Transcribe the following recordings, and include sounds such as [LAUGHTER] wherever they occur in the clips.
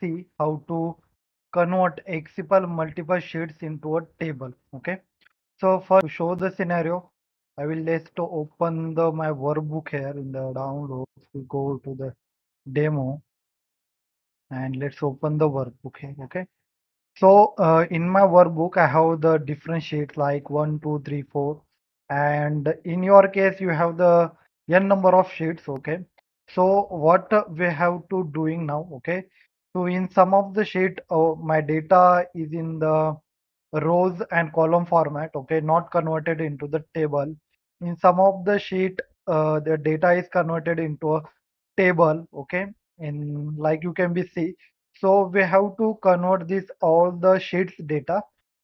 see how to convert Excel multiple sheets into a table. Okay. So for to show the scenario, I will just open the my workbook here in the downloads. We go to the demo and let's open the workbook here. Okay. So uh, in my workbook, I have the different sheets like one, two, three, four, and in your case, you have the n number of sheets. Okay. So what we have to doing now? Okay. So in some of the sheet, uh, my data is in the rows and column format. Okay, not converted into the table. In some of the sheet, uh, the data is converted into a table. Okay, in like you can be see so we have to convert this all the sheets data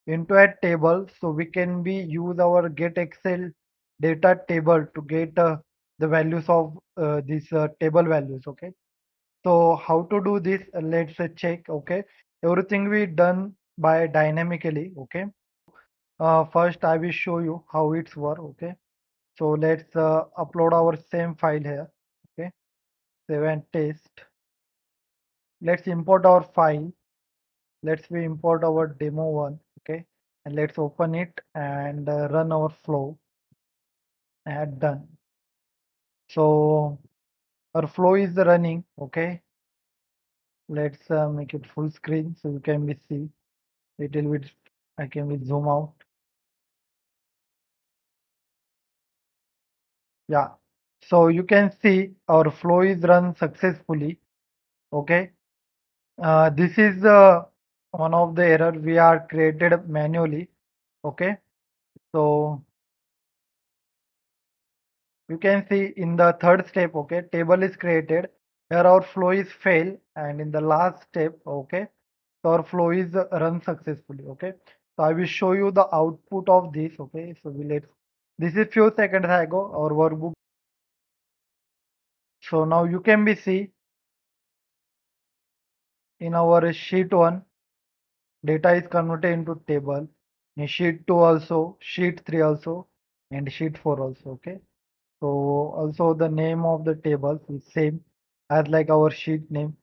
into a table so we can be use our get excel data table to get uh, the values of uh, these uh, table values okay so how to do this? Let's uh, check okay? Everything we done by dynamically okay? Uh, first i will show you how it's work okay? So let's uh, upload our same file here okay? Save and test. Let's import our file. Let's we import our demo one okay? And let's open it and uh, run our flow. Add done. So our flow is running okay? Let's uh, make it full screen so you can be see. Little bit i can be zoom out. Yeah. So you can see our flow is run successfully okay? Uh, this is uh, one of the error we are created manually okay? So you can see in the third step okay table is created here our flow is fail and in the last step okay so our flow is run successfully okay. So i will show you the output of this okay so we let this is few seconds ago our workbook. So now you can be see in our sheet 1 data is converted into table. In sheet 2 also sheet 3 also and sheet 4 also okay so also the name of the table is same as like our sheet name.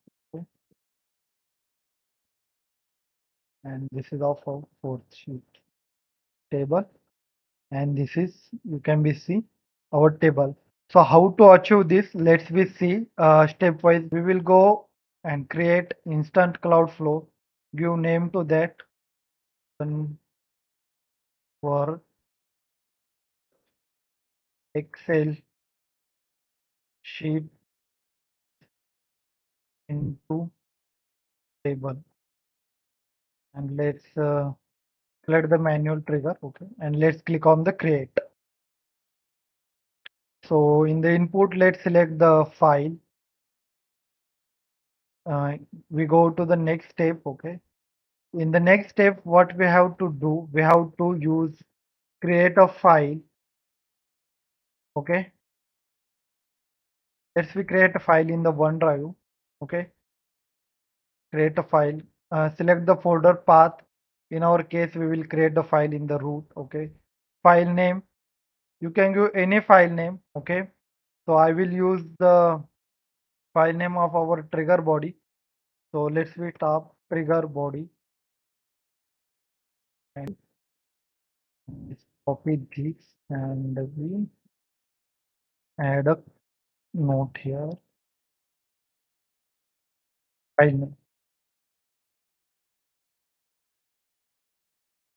And this is of our fourth sheet table. And this is you can be see our table. So how to achieve this? Let's we see uh, stepwise. We will go and create instant cloud flow. Give name to that. And for excel sheet into table. And let's uh, select the manual trigger okay? And let's click on the create. So in the input let's select the file. Uh, we go to the next step okay? In the next step what we have to do we have to use create a file okay? Let's we create a file in the OneDrive okay? Create a file uh, select the folder path. In our case we will create the file in the root okay? File name. You can give any file name okay? So i will use the file name of our trigger body. So let's we top trigger body. And copy this and we add a note here. File name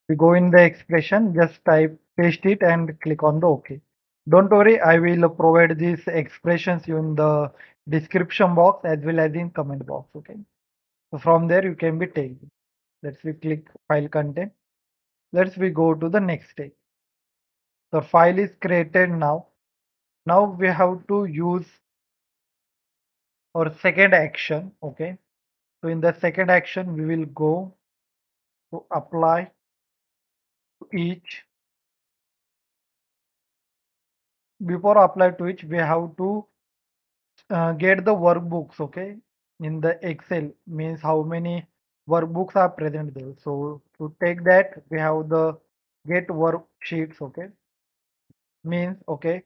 we go in the expression just type paste it and click on the ok don't worry i will provide these expressions in the description box as well as in comment box okay? So from there you can be taken. Let's we click file content. Let's we go to the next step. The file is created now now we have to use our second action okay? So in the second action we will go to apply to each. Before apply to each we have to uh, get the workbooks okay? In the excel means how many workbooks are present there. So to take that we have the get worksheets okay? Means okay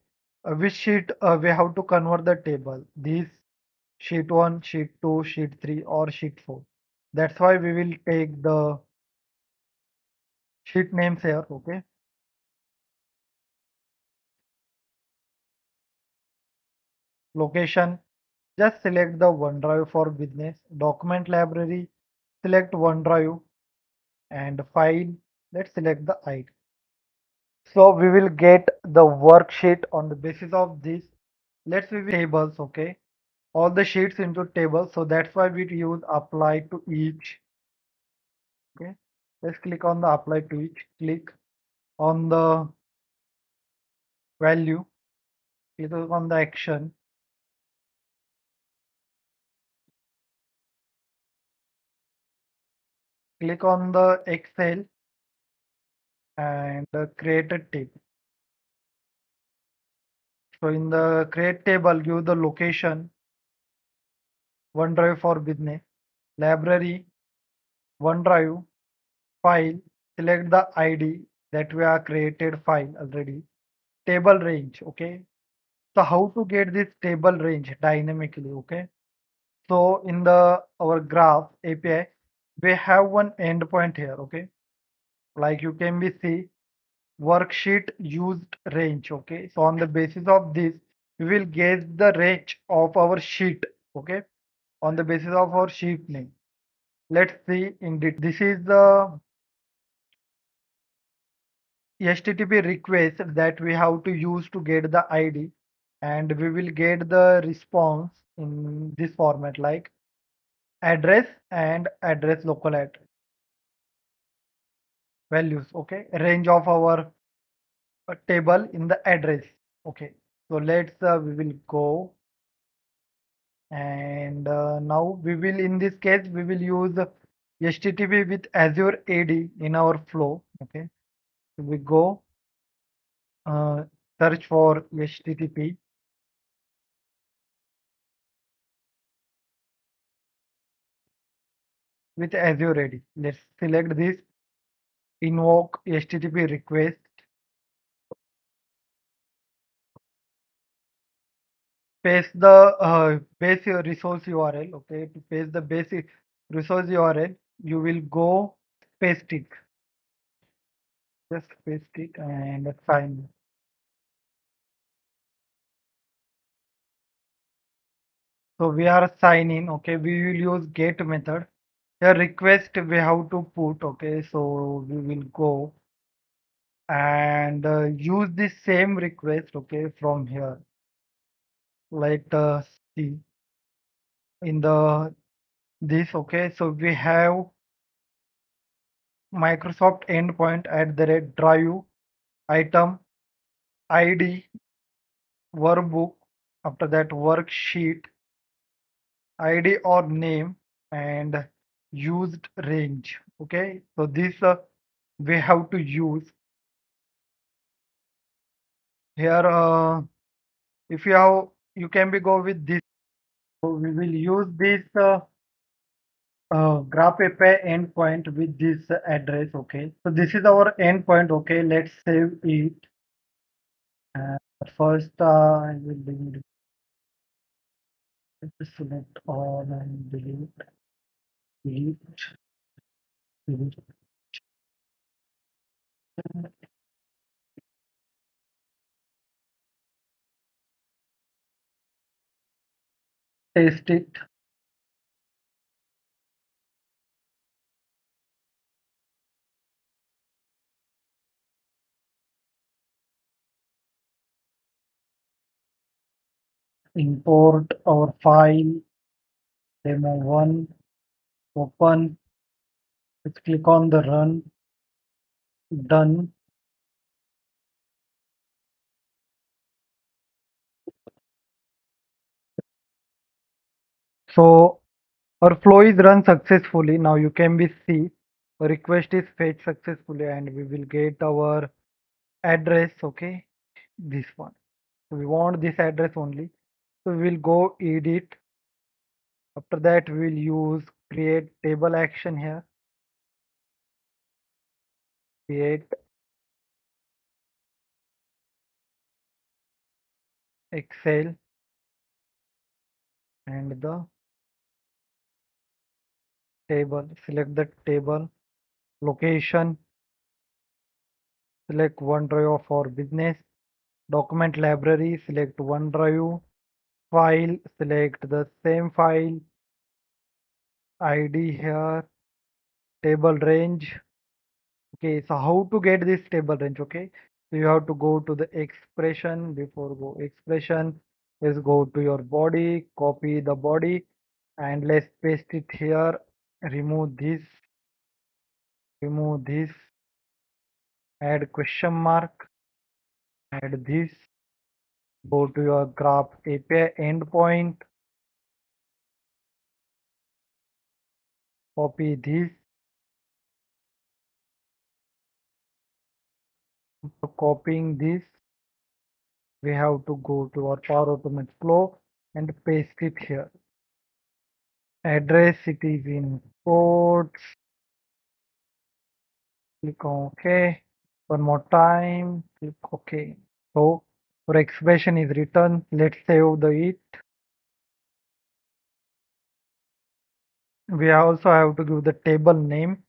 which sheet uh, we have to convert the table this sheet 1 sheet 2 sheet 3 or sheet 4 That's why we will take the sheet names here, okay? Location, just select the OneDrive for business. Document library, select OneDrive and file, let's select the ID. So we will get the worksheet on the basis of this. Let's will tables, okay? All the sheets into tables. So that's why we use apply to each. Okay. Let's click on the apply to each. Click on the value. Click on the action. Click on the Excel and create a table. So in the create table, give the location, OneDrive for business, library, OneDrive, file, select the ID that we are created file already, table range, okay? So how to get this table range dynamically, okay? So in the our graph API, we have one endpoint here, okay? Like you can be see worksheet used range, okay? So on the basis of this, we will get the range of our sheet, okay? On the basis of our sheet name. Let's see indeed. This is the HTTP request that we have to use to get the ID and we will get the response in this format like address and address local address values okay? Range of our uh, table in the address okay? So let's uh, we will go and uh, now we will in this case we will use http with azure ad in our flow okay? So we go uh, search for http with azure ad let's select this invoke http request paste the uh, base resource URL. Okay, to paste the basic resource URL, you will go paste it. Just paste it and sign. So we are signing. Okay, we will use get method. Here request we have to put. Okay, so we will go and uh, use the same request. Okay, from here. Let us see in the this. Okay, so we have Microsoft endpoint at the rate drive item ID workbook after that worksheet ID or name and used range okay? So this uh, we have to use. Here uh, if you have you can be go with this. So we will use this uh, uh, graph API endpoint with this address okay? So this is our endpoint okay? Let's save it. Uh, first uh, I will delete. Select all and delete delete delete paste it. Import our file demo1 open let's click on the run done. So our flow is run successfully. Now you can be see request is fetched successfully and we will get our address okay? This one. So we want this address only. So we will go edit. After that we will use create table action here. Create excel and the table. Select the table location. Select OneDrive for business. Document library. Select OneDrive file. Select the same file id here table range. Okay so how to get this table range okay? So you have to go to the expression. Before go expression let's go to your body copy the body and let's paste it here. Remove this remove this add question mark add this. Go to your graph api endpoint copy this. After copying this we have to go to our power automate flow and paste it here. Address it is in quotes. Click on ok. One more time. Click ok. So our expression is written. Let's save the it we also have to give the table name.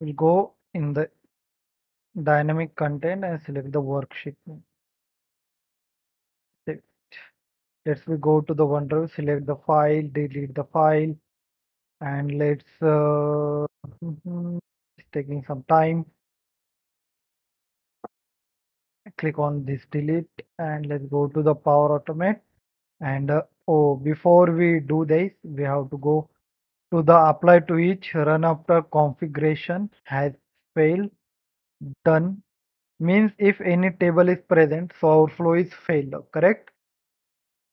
We'll go in the dynamic content and select the worksheet. Let's we go to the OneDrive select the file delete the file and let's uh, [LAUGHS] it's taking some time click on this delete and let's go to the power automate. And uh, oh before we do this we have to go to the apply to each run after configuration has failed done. Means if any table is present so our flow is failed correct?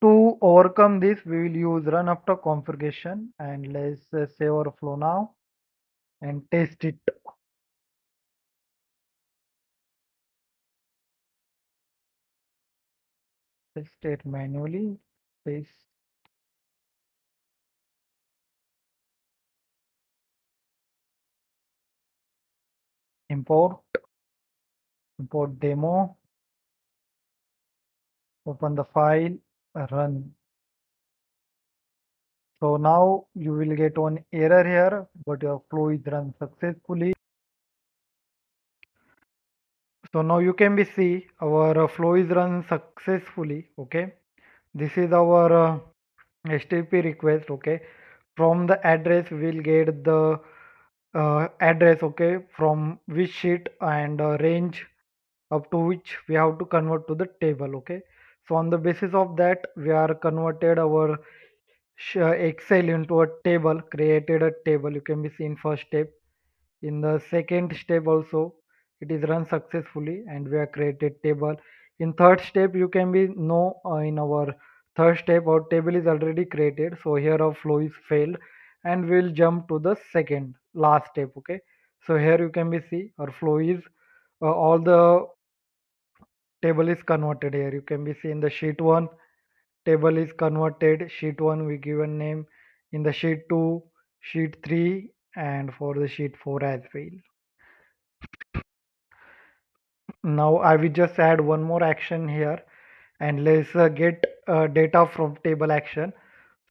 To overcome this we will use run after configuration and let's uh, save our flow now and test it test it manually please import import demo open the file run. So now you will get one error here but your flow is run successfully so now you can be see our uh, flow is run successfully okay? This is our uh, http request okay? From the address we'll get the uh, address okay? From which sheet and uh, range up to which we have to convert to the table okay? So on the basis of that we are converted our excel into a table created a table. You can be seen first step. In the second step also it is run successfully and we have created table. In third step you can be know uh, in our third step our table is already created. So here our flow is failed and we'll jump to the second last step okay? So here you can be see our flow is uh, all the table is converted here. You can be see in the sheet 1 table is converted. Sheet 1 we give a name. In the sheet 2 sheet 3 and for the sheet 4 as well now I will just add one more action here and let's uh, get uh, data from table action.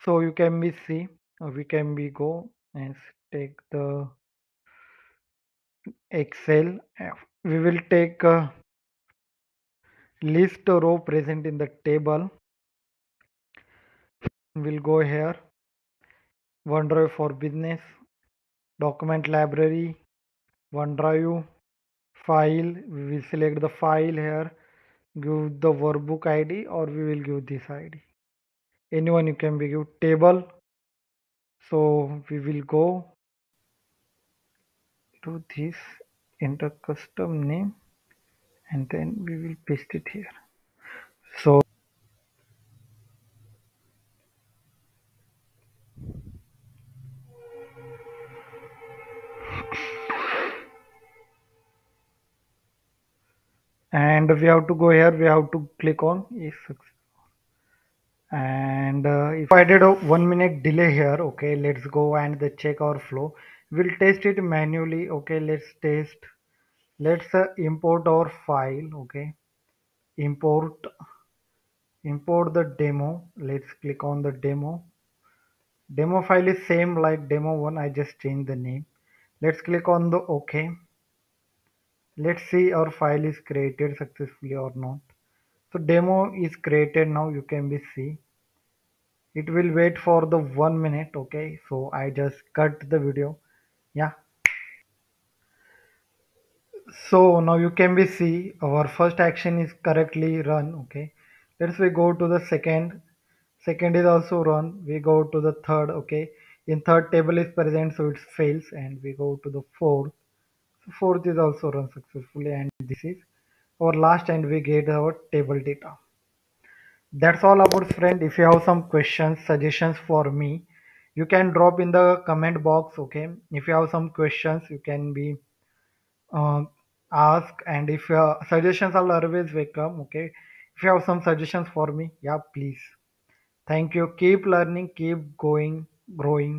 So you can be see uh, we can be go and take the excel. We will take a list row present in the table. We'll go here. OneDrive for business. Document library. OneDrive file we will select the file here give the workbook id or we will give this id anyone you can be give table. So we will go to this enter custom name and then we will paste it here. So and we have to go here we have to click on is and uh, if I did a one minute delay here okay let's go and the check our flow. We'll test it manually okay let's test. Let's uh, import our file okay. Import import the demo. Let's click on the demo. Demo file is same like demo one i just changed the name. Let's click on the ok let's see our file is created successfully or not. So demo is created now you can be see. It will wait for the one minute okay? So i just cut the video. Yeah. So now you can be see our first action is correctly run okay? Let's we go to the second. Second is also run. We go to the third okay? In third table is present so it fails and we go to the fourth fourth is also run successfully and this is our last and we get our table data. That's all about friend. If you have some questions suggestions for me you can drop in the comment box okay? If you have some questions you can be uh, ask and if your suggestions are always welcome okay? If you have some suggestions for me yeah please. Thank you. Keep learning keep going growing